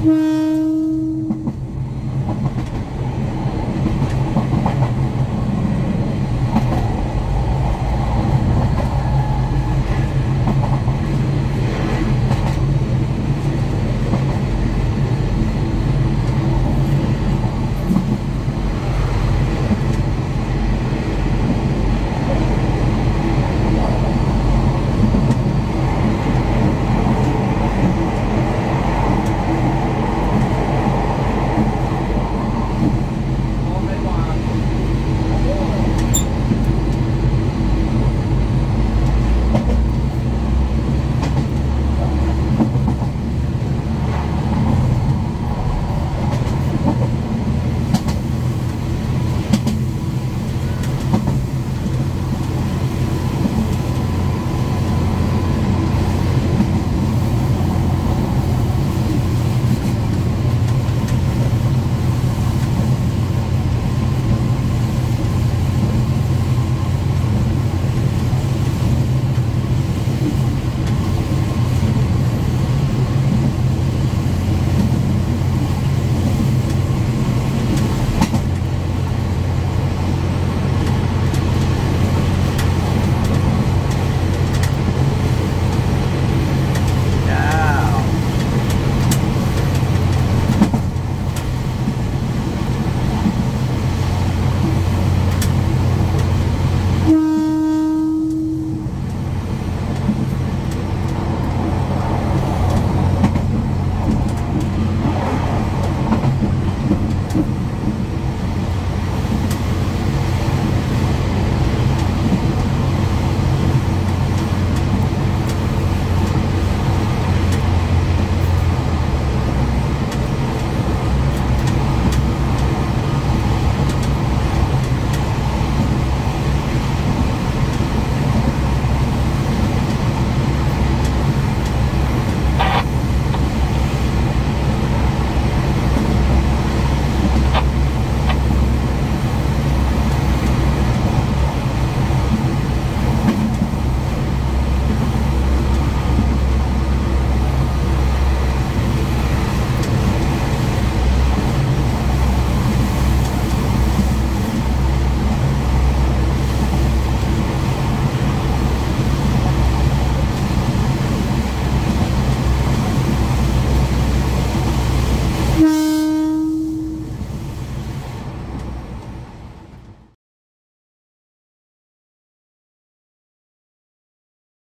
Música